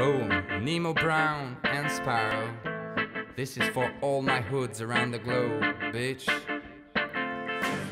Boom, Nemo Brown and Sparrow. This is for all my hoods around the globe, bitch.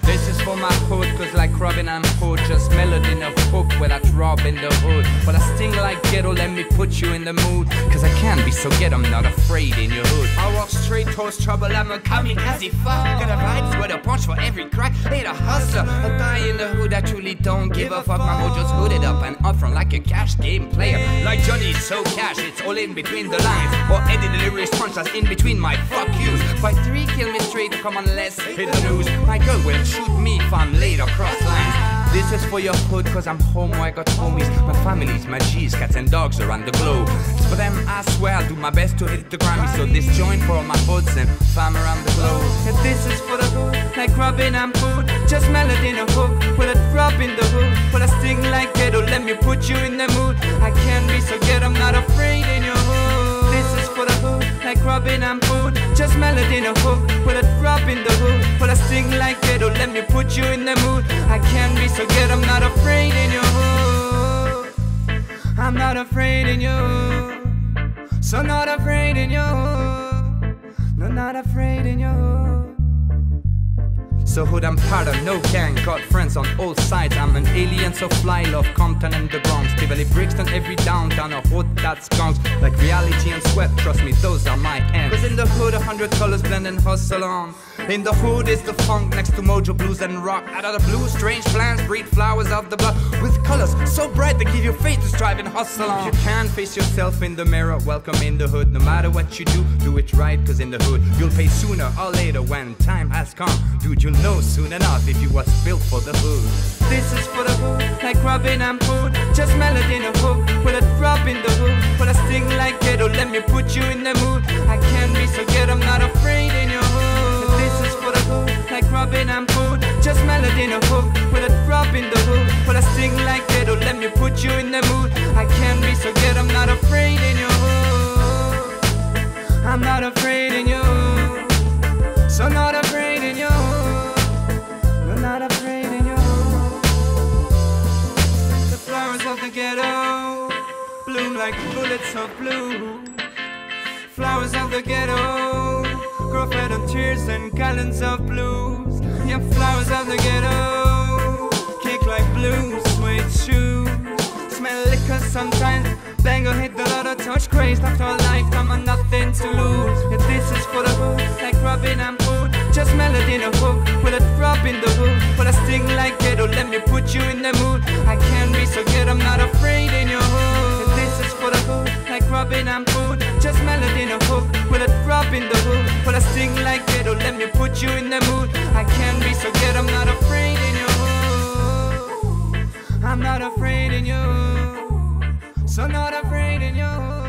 This is for my hood, cause like Robin I'm hood Just melody in a hook with that rob in the hood But I sting like ghetto, let me put you in the mood Cause I can be so get I'm not afraid in your hood. I walk straight towards trouble, I'm a kamikaze fuck. Got a vibes with a punch for every crack. Ain't a hustler, a guy in the hood I truly don't give a fuck. My mojo's hooded up and up front like a cash game player. Like Johnny, so cash, it's all in between the lines. Or Eddie delirious punch that's in between my fuck yous. Fight three, kill me straight, come on let's hit the news. My girl will shoot me if I'm late across lines. This is for your hood, cause I'm home where I got homies. My family's my G's, cats and dogs around the globe. For them, I swear I'll do my best to hit the Grammy. So this joint for all my hoods and fam around the globe. And this is for the hood, like rubbing and food. Just melody in a hook, with a drop in the hood. With a sting like ghetto, let me put you in the mood. I can't be so good, I'm not afraid in your hood. This is for the hood, like rubbing and food. Just melody in a hook, with a drop in the hood. With a sting like ghetto, let me afraid in hood. So not afraid in you. No, not afraid in you. So hood I'm part of no gang, got friends on all sides. I'm an alien, so fly love Compton and the Bronx. Tivoli, Brixton, every downtown, a hood that's skunks. Like reality and sweat, trust me, those are my ends. Cause in the hood, a hundred colors blend and hustle on. In the hood is the funk next to mojo blues and rock. Out of the blue, strange plants breed flowers of the blood with colors so bright they give you faith to strive and hustle on. If you can face yourself in the mirror, welcome in the hood. No matter what you do, do it right, cause in the hood you'll pay sooner or later when time has come. Dude, you'll know soon enough if you was built for the hood. This is for the hood, like rubbing and food. Just melody in a hook, with a drop in the hood. With a sting like ghetto, let me put you in the mood. And food. Just melody a hook, with a drop in the hood. With a sting like ghetto, let me put you in the mood. I can't be so good, I'm not afraid in your hood. I'm not afraid in hood. So not afraid in your hood. No, not afraid in hood. The flowers of the ghetto bloom like bullets of blue. Flowers of the ghetto grow fed on tears and gallons of blues. Yeah, flowers of the ghetto kick like blues, suede shoes. Smell liquor sometimes. Bango hit the lotto, touch craze after a lifetime and nothing to lose. Yeah, this is for the hood, like rubbing and food. Just melody in a hook, with a drop in the hood. With a sting like ghetto, let me put you in the mood. I can't be so good, I'm not afraid I'm not afraid in you. So not afraid in you.